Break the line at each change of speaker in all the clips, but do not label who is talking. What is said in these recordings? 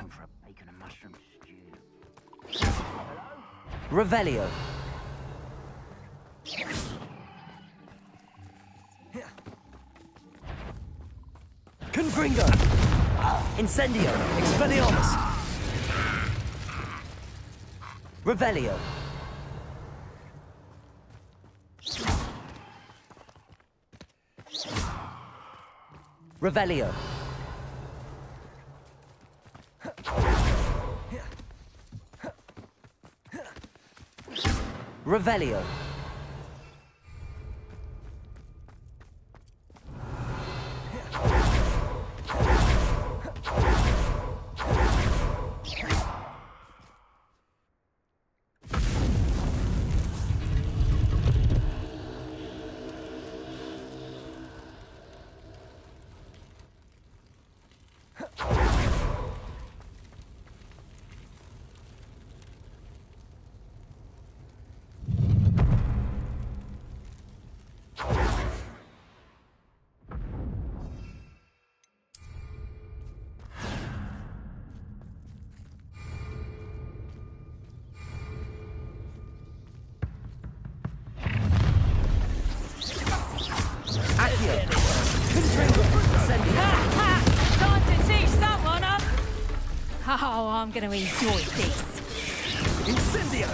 Come for a bacon and mushroom stew.
Revelio. Incendio. Expelliarmus. Revelio. Revelio. Revelio. Incendio.
Time to teach someone, huh? Oh, I'm going to enjoy this.
Incendio.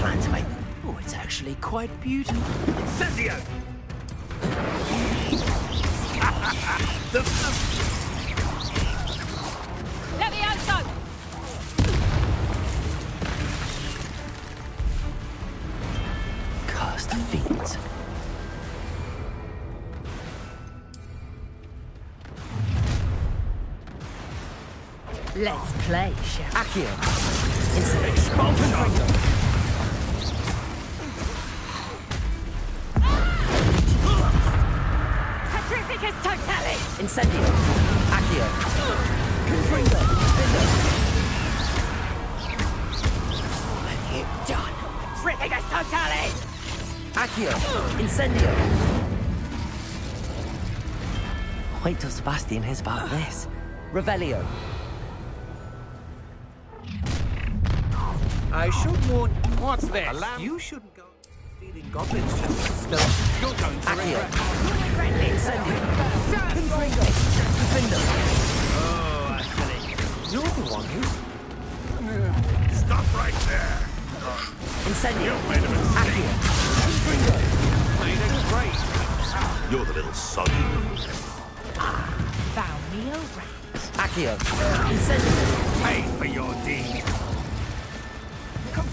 Plan to make. Oh, it's actually quite beautiful.
Incendio. the,
Levioso!
Cursed fiends.
Let's play, shall
Accio. Incendio. Confringo.
Petrificus Totalus!
Incendio. Accio. Confringo.
What have you done? Petrificus Totalus!
Accio. Incendio. Wait till Sebastian hears about this. Revelio.
I should warn. What's this? You shouldn't go feeding goblins just stuff. You're going to
Accio.
regret.
Incendio. Confringo. Descendo.
Oh, actually, you're the one who.
Stop right there!
Incendio.
You made a mistake.
Confringo.
made a great.
You're the little son.
Found me a rat.
Accio. Incendio.
Pay for your deed.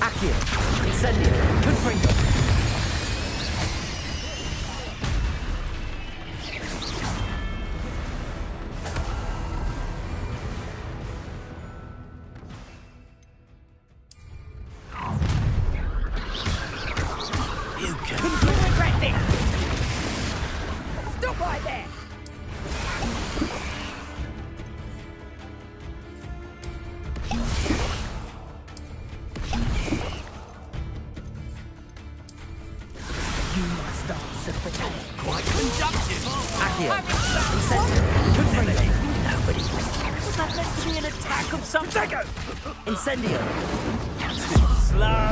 Accio. Incendio. Confringo.
Nobody. Was that meant to be an attack of some
Protego. Incendio.
Slow.